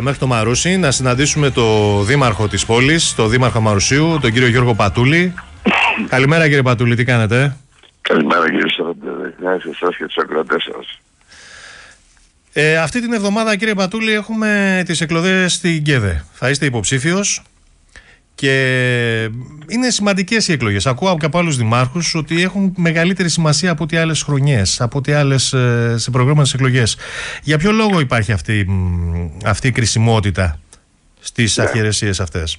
μέχρι το Μαρούσι να συναντήσουμε το δήμαρχο της πόλης, το δήμαρχο Μαρουσίου, τον κύριο Γιώργο Πατούλη. Καλημέρα κύριε Πατούλη, τι κάνετε; Καλημέρα κύριε Σαββατίδη, να σε εσάς και τους ακροατές σας. Ε, αυτή την εβδομάδα κύριε Πατούλη έχουμε τις εκλογές στην ΚΕΔΕ. Θα είστε υποψήφιος. Και είναι σημαντικές οι εκλογές. Ακούω και από άλλους δημάρχους ότι έχουν μεγαλύτερη σημασία από ό,τι άλλες χρονιές, από ό,τι άλλες ε, σε προηγούμενες εκλογές. Για ποιο λόγο υπάρχει αυτή, αυτή η κρισιμότητα στις ναι. αφιερεσίες αυτές;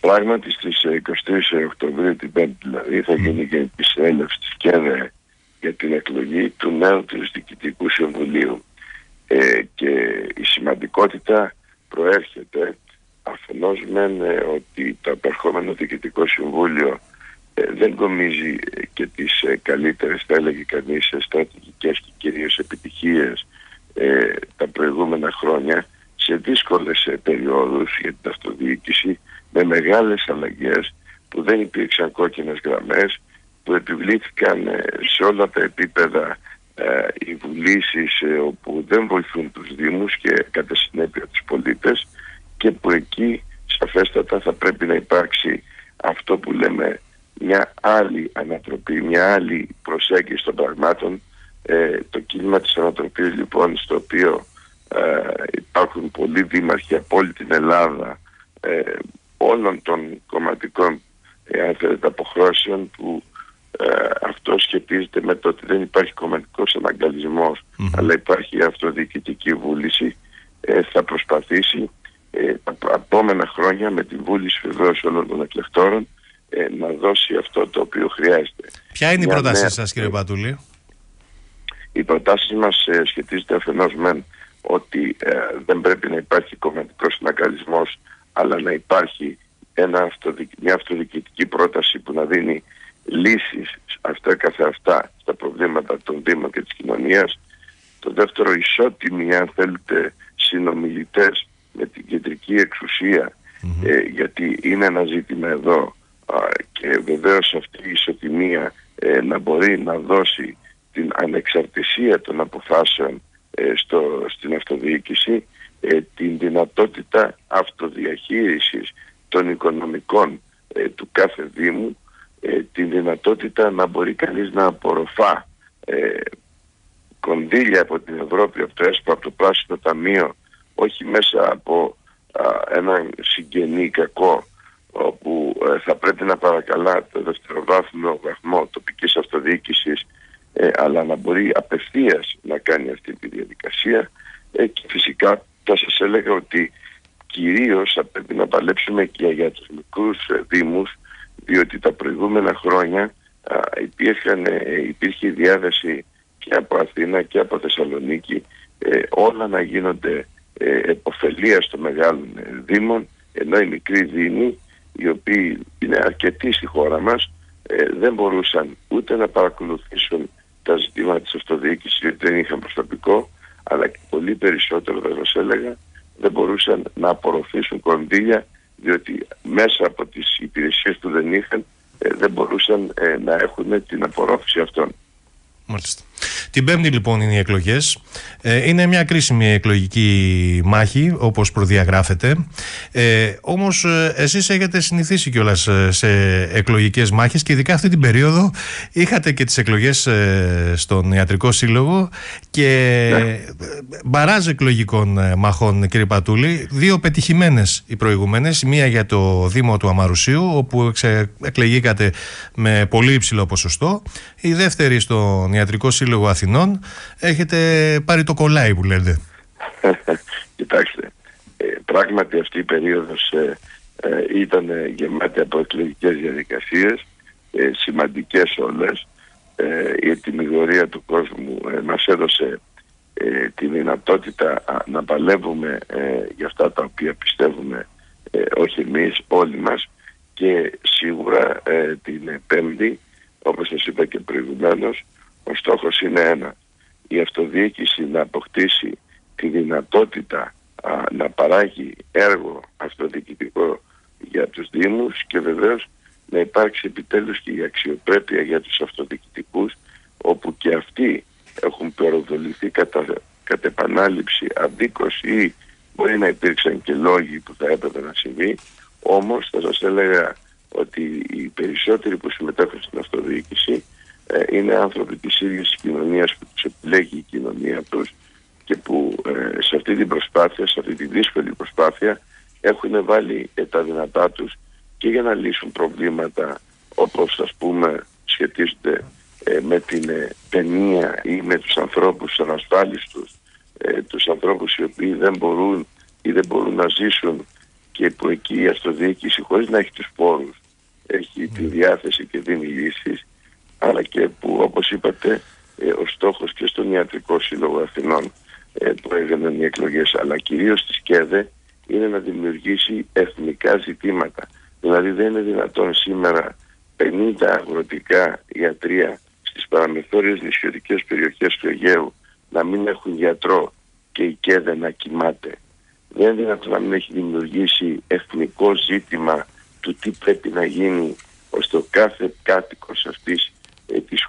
Πράγματι στις 23 Οκτωβρίου την Πέμπτη δηλαδή θα γίνει και η συνέλευση της ΚΕΔΕ για την εκλογή του νέου του Διοικητικού Συμβουλίου. Ε, και η σημαντικότητα προέρχεται αφενός μεν ε, ότι το επερχόμενο Διοικητικό Συμβούλιο ε, δεν κομίζει ε, και τις καλύτερες θα έλεγε κανείς στρατηγικές και κυρίως επιτυχίες τα προηγούμενα χρόνια σε δύσκολες περιόδους για την αυτοδιοίκηση με μεγάλες αλλαγές που δεν υπήρξαν κόκκινες γραμμές που επιβλήθηκαν σε όλα τα επίπεδα οι βουλήσεις όπου δεν βοηθούν τους Δήμους και κατά συνέπεια τους πολίτες και που εκεί σαφέστατα θα πρέπει να υπάρξει αυτό που λέμε μια άλλη ανατροπή, μια άλλη προσέγγιση των πραγμάτων. Ε, το κίνημα της ανατροπής λοιπόν στο οποίο ε, υπάρχουν πολλοί δήμαρχοι από όλη την Ελλάδα ε, όλων των κομματικών αν θέλετε αποχρώσεων που ε, αυτό σχετίζεται με το ότι δεν υπάρχει κομματικός αλλά υπάρχει αυτοδιοικητική βούληση θα προσπαθήσει ε, τα επόμενα χρόνια με την βούληση βεβαίως όλων των εκλεκτόρων ε, να δώσει αυτό το οποίο χρειάζεται. Ποια είναι η πρότασή νέα... σας κύριε Πατούλη; Η προτάση μας ε, σχετίζεται αφενός με ότι ε, δεν πρέπει να υπάρχει κομματικός συνακαλισμός αλλά να υπάρχει ένα μια αυτοδιοικητική πρόταση που να δίνει λύσεις αυτά καθε αυτά στα προβλήματα των Δήμων και της κοινωνίας. Το δεύτερο ισότιμοι αν θέλετε συνομιλητές με την κεντρική ε, γιατί είναι ένα ζήτημα εδώ και βεβαίως αυτή η ισοτιμία ε, να μπορεί να δώσει την ανεξαρτησία των αποφάσεων ε, στο, στην αυτοδιοίκηση την δυνατότητα αυτοδιαχείρισης των οικονομικών του κάθε Δήμου την δυνατότητα να μπορεί κανείς να απορροφά κονδύλια από την Ευρώπη, από το ΕΣΠΑ, από το Πράσινο Ταμείο όχι μέσα από έναν συγγενή κακό όπου ε, θα πρέπει να παρακαλά το δευτεροβάθμιο βαθμό τοπικής αυτοδιοίκησης ε, αλλά να μπορεί απευθείας να κάνει αυτή τη διαδικασία. Ε, και φυσικά θα σας έλεγα ότι κυρίως θα πρέπει να παλέψουμε και για τους μικρούς δήμους διότι τα προηγούμενα χρόνια υπήρχαν, υπήρχε διάθεση και από Αθήνα και από Θεσσαλονίκη όλα να γίνονται ε, εποφελίας των μεγάλων ε, δήμων ενώ οι μικροί δήμοι οι οποίοι είναι αρκετοί στη χώρα μας ε, δεν μπορούσαν ούτε να παρακολουθήσουν τα ζητήματα της αυτοδιοίκησης γιατί δεν είχαν προσωπικό αλλά και πολύ περισσότερο θα σας έλεγα δεν μπορούσαν να απορροφήσουν κονδύλια διότι μέσα από τις υπηρεσίες που δεν είχαν δεν μπορούσαν να έχουν την απορρόφηση αυτών. Μάλιστα. Την Πέμπτη λοιπόν είναι οι εκλογές. Ε, είναι μια κρίσιμη εκλογική μάχη όπως προδιαγράφεται. Ε, Όμως ε, εσείς έχετε συνηθίσει κιόλας ε, σε εκλογικές μάχες και ειδικά αυτή την περίοδο είχατε και τις εκλογές στον Ιατρικό Σύλλογο και ναι. μπαράζ εκλογικών μαχών, κύριε Πατούλη. Δύο πετυχημένες οι προηγούμενε. Μία για το Δήμο του Αμαρουσίου, όπου εκλεγήκατε με πολύ υψηλό ποσοστό. Η δεύτερη στον Ιατρικό Σύλλογο Αθηνών έχετε πάρει το κολλάι που λέτε. Κοιτάξτε, ε, πράγματι αυτή η περίοδος ε, ε, ήταν γεμάτη από εκλογικές διαδικασίες, ε, σημαντικές όλες. η ετοιμιγωρία του κόσμου μας έδωσε τη δυνατότητα να παλεύουμε για αυτά τα οποία πιστεύουμε όχι εμείς, όλοι μας και σίγουρα την Πέμπτη, όπως σας είπα και προηγουμένως, ο στόχος είναι ένα. Η αυτοδιοίκηση να αποκτήσει τη δυνατότητα να παράγει έργο αυτοδιοικητικό για τους Δήμους και βεβαίως να υπάρξει επιτέλους και η αξιοπρέπεια για τους αυτοδιοικητικούς όπου και αυτοί έχουν προδοληθεί κατά, κατ' επανάληψη αδίκως ή μπορεί να υπήρξαν και λόγοι που θα έπρεπε να συμβεί όμως θα σας έλεγα ότι οι περισσότεροι που συμμετέχουν στην αυτοδιοίκηση ε, είναι άνθρωποι της ίδιας κοινωνίας που τους επιλέγει η κοινωνία τους και που ε, σε αυτή την προσπάθεια, σε αυτή τη δύσκολη προσπάθεια έχουν βάλει τα δυνατά τους και για να λύσουν προβλήματα όπως ας πούμε σχετίζονται ε, με την ε, παινία ή με τους ανθρώπους ανασφάλιστους, ε, τους ανθρώπους οι οποίοι δεν μπορούν ή δεν μπορούν να ζήσουν και που εκεί η αυτοδιοίκηση χωρίς να έχει τους πόρους έχει τη διάθεση και δίνει λύσεις αλλά και που όπως είπατε ε, ο στόχος και στον Ιατρικό Σύλλογο Αθηνών ε, που έγιναν οι εκλογές αλλά κυρίως στη ΣΚΕΔΕ είναι να δημιουργήσει εθνικά ζητήματα. Δηλαδή δεν είναι δυνατόν σήμερα 50 αγροτικά ιατρία στις παραμεθόριες νησιωτικές περιοχές του Αιγαίου να μην έχουν γιατρό και η ΚΕΔΕ να κοιμάται. Δεν είναι δυνατόν να μην έχει δημιουργήσει εθνικό ζήτημα του τι πρέπει να γίνει ώστε ο κάθε κάτοικος αυτής ε, της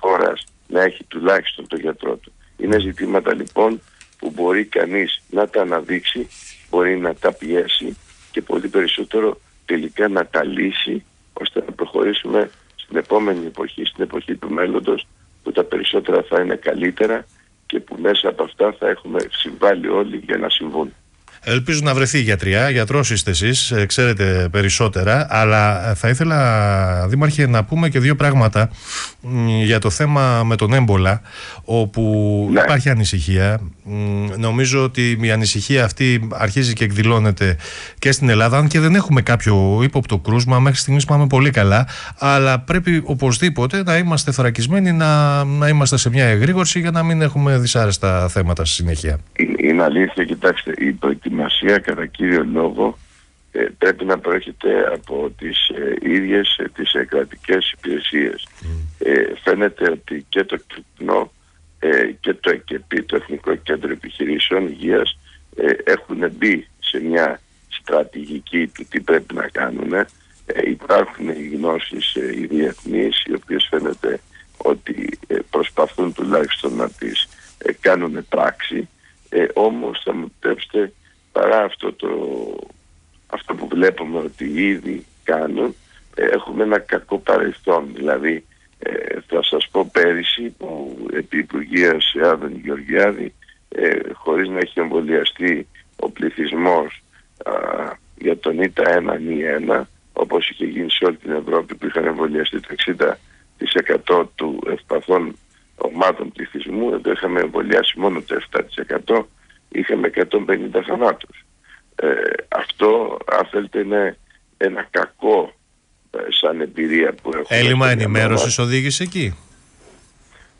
χώρας να έχει τουλάχιστον το γιατρό του. Είναι ζητήματα λοιπόν που μπορεί κανείς να τα αναδείξει, μπορεί να τα πιέσει και πολύ περισσότερο τελικά να τα λύσει ώστε να προχωρήσουμε στην επόμενη εποχή, στην εποχή του μέλλοντος που τα περισσότερα θα είναι καλύτερα και που μέσα από αυτά θα έχουμε συμβάλει όλοι για να συμβούν. Ελπίζω να βρεθεί γιατριά. Γιατρός είστε εσείς, ε, ξέρετε περισσότερα. Αλλά ε, θα ήθελα, Δήμαρχε, να πούμε και δύο πράγματα για το θέμα με τον έμπολα, όπου ναι. υπάρχει ανησυχία. Νομίζω ότι η ανησυχία αυτή αρχίζει και εκδηλώνεται και στην Ελλάδα. Αν και δεν έχουμε κάποιο ύποπτο κρούσμα, μέχρι στιγμής πάμε πολύ καλά. Αλλά πρέπει οπωσδήποτε να είμαστε θωρακισμένοι, να, να είμαστε σε μια εγρήγορση για να μην έχουμε δυσάρεστα θέματα στη συνέχεια. Είναι αλήθεια, κοιτάξτε, η προετοιμασία κατά κύριο λόγο ε, πρέπει να προέρχεται από τις ε, ίδιες ε, τις ε, κρατικές υπηρεσίες. Ε, φαίνεται ότι και το ΚΠΝΟ ε, και το ΕΚΕΠΗ, το Εθνικό Κέντρο Επιχειρήσεων Υγείας, έχουν μπει σε μια στρατηγική του τι πρέπει να κάνουν. υπάρχουν οι γνώσεις οι διεθνείς, οι οποίες φαίνεται ότι προσπαθούν τουλάχιστον να τις κάνουν πράξη. όμως θα μου επιτρέψετε παρά αυτό, το, αυτό που βλέπουμε ότι ήδη κάνουν ε, έχουμε ένα κακό παρελθόν. Δηλαδή ε, θα σας πω πέρυσι που επί Υπουργείας Άδων Γεωργιάδη ε, χωρίς να έχει εμβολιαστεί ο πληθυσμός για τον ΙΤΑ 1 νη 1 όπως είχε γίνει σε όλη την Ευρώπη που είχαν εμβολιαστεί το 60% του ευπαθών ομάδων πληθυσμού εδώ είχαμε εμβολιάσει μόνο το 7% είχαμε 150 θανάτους. Ε, αυτό αν θέλετε είναι ένα κακό ε, σαν εμπειρία που έχουμε. Έλλειμμα ενημέρωσης οδήγησε εκεί;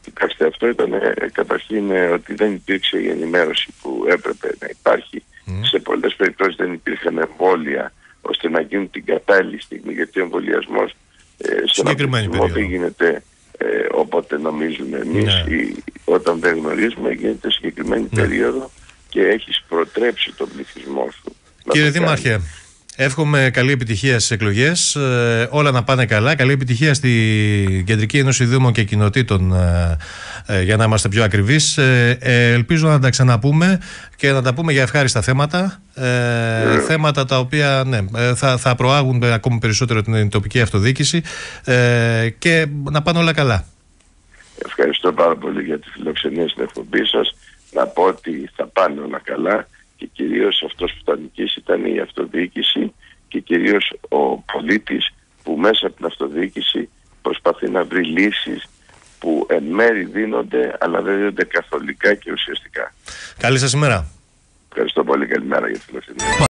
Κοιτάξτε, αυτό ήταν ε, καταρχήν ε, ότι δεν υπήρξε η ενημέρωση που έπρεπε να υπάρχει. Σε πολλές περιπτώσεις δεν υπήρχαν εμβόλια ώστε να γίνουν την κατάλληλη στιγμή γιατί ο εμβολιασμός ε, σε ένα δεν γίνεται ε, όποτε νομίζουμε εμείς ναι. ή όταν δεν γνωρίζουμε γίνεται συγκεκριμένη ναι. περίοδο και έχεις προτρέψει τον πληθυσμό σου. Κύριε Δήμαρχε, εύχομαι καλή επιτυχία στις εκλογές, ε, όλα να πάνε καλά, καλή επιτυχία στη Κεντρική Ένωση Δήμων και Κοινοτήτων ε, ε, για να είμαστε πιο ακριβείς. ελπίζω να τα ξαναπούμε και να τα πούμε για ευχάριστα θέματα, θέματα τα οποία ναι, θα, θα προάγουν ακόμη περισσότερο την τοπική αυτοδιοίκηση και να πάνε όλα καλά. Ευχαριστώ πάρα πολύ για τη φιλοξενία στην εκπομπή σας να πω ότι θα πάνε όλα καλά και κυρίως αυτός που θα νικήσει ήταν η αυτοδιοίκηση και κυρίως ο πολίτης που μέσα από την αυτοδιοίκηση προσπαθεί να βρει λύσεις που εν μέρη δίνονται αλλά δεν δίνονται καθολικά και ουσιαστικά. Καλή σας ημέρα. Ευχαριστώ πολύ. Καλημέρα για τη φιλοξενία.